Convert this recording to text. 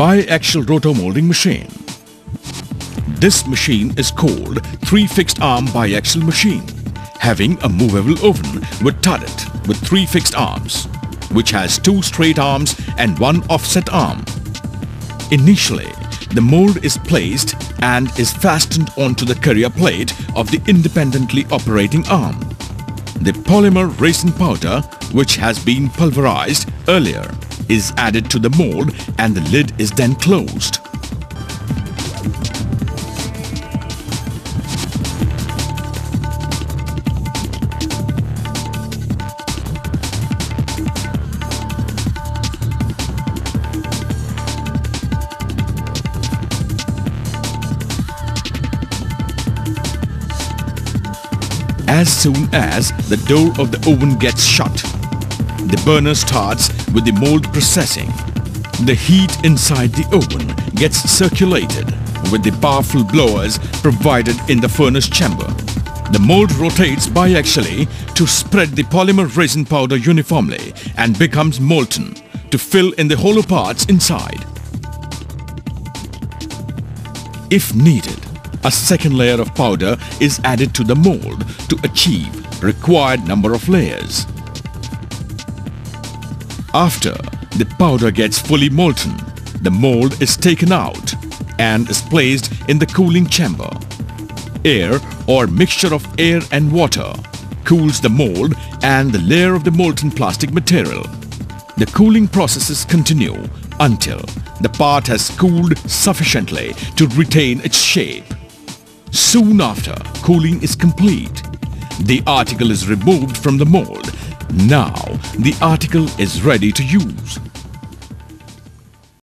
Biaxial rotomolding machine. This machine is called three fixed arm biaxial machine, having a movable oven with turret with three fixed arms, which has two straight arms and one offset arm. Initially, the mold is placed and is fastened onto the carrier plate of the independently operating arm. The polymer resin powder, which has been pulverized earlier, is added to the mold and the lid is then closed. As soon as the door of the oven gets shut, the burner starts with the mold processing. The heat inside the oven gets circulated with the powerful blowers provided in the furnace chamber. The mold rotates biaxially to spread the polymer resin powder uniformly and becomes molten to fill in the hollow parts inside. If needed, a second layer of powder is added to the mold to achieve required number of layers. After the powder gets fully molten, the mold is taken out and is placed in the cooling chamber. Air or mixture of air and water cools the mold and the layer of the molten plastic material. The cooling processes continue until the part has cooled sufficiently to retain its shape. Soon after cooling is complete, the article is removed from the mold. Now the article is ready to use.